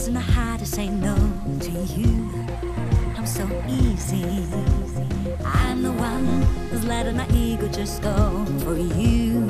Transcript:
doesn't know how to say no to you. I'm so easy. I'm the one who's letting my ego just go for you.